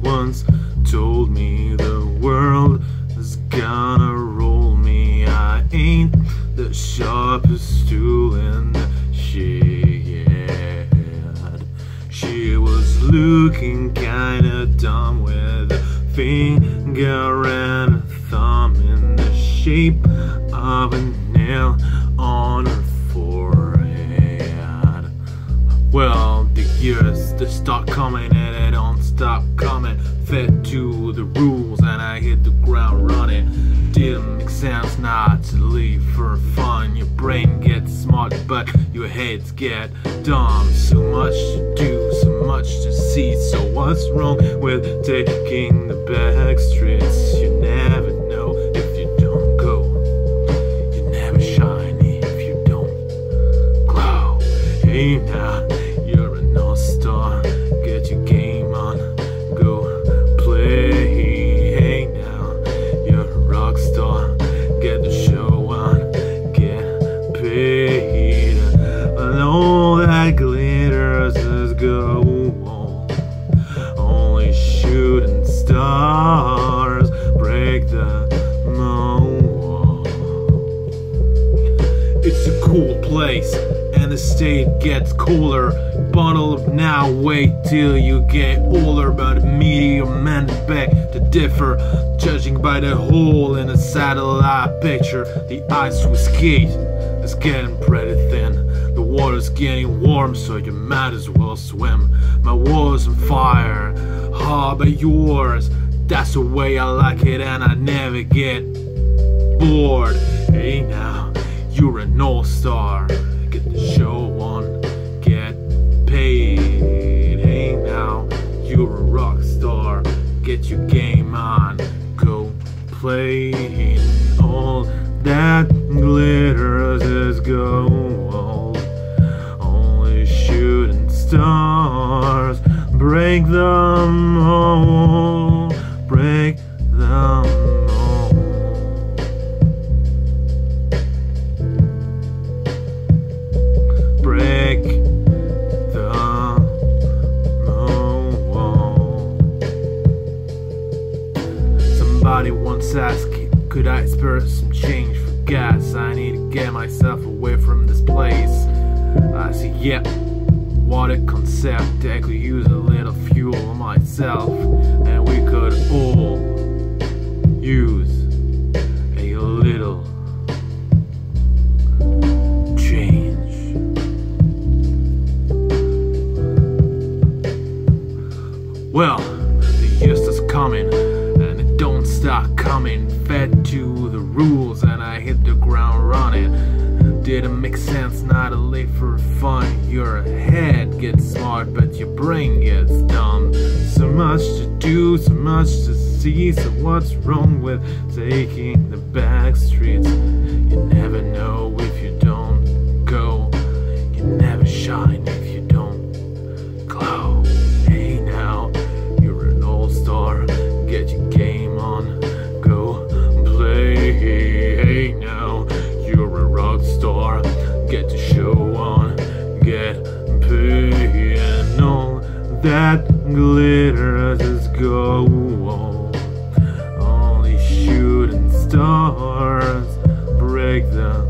once told me the world is gonna roll me. I ain't the sharpest tool in the shed. She was looking kinda dumb with a finger and a thumb in the shape of a nail on her forehead. Well, the years they start coming and they don't stop coming. Fed to the rules and I hit the ground running. Didn't make sense not to leave for fun. Your brain gets smart, but your heads get dumb. So much to do, so much to see. So what's wrong with taking the back streets? You never the state gets cooler. Bottle up now, wait till you get older. But media men beg to differ, judging by the hole in the satellite picture. The ice we skate is getting pretty thin. The water's getting warm, so you might as well swim. My world's on fire, how about yours? That's the way I like it, and I never get bored. Hey now, you're an all-star. Your game on, go play. All that glitters is gold. Only shooting stars break the mold. Break Somebody once asked, could I spare some change for gas? I need to get myself away from this place. I said, yep. What a concept. I could use a little fuel myself, and we could all use a little change. Well, the years is coming, and it stop coming. Fed to the rules, and I hit the ground running. Didn't make sense not to live for fun. Your head gets smart, but your brain gets dumb. So much to do, so much to see. So what's wrong with taking the back streets? You never know if you don't go. You never shine that glitters is gold. Only shooting stars break the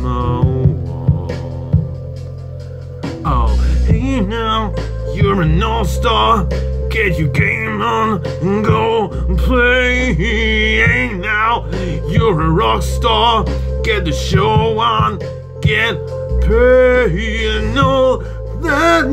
mold. Oh, hey now, you're an all-star. Get your game on and go play. Now, you're a rock star. Get the show on, get paid. And all that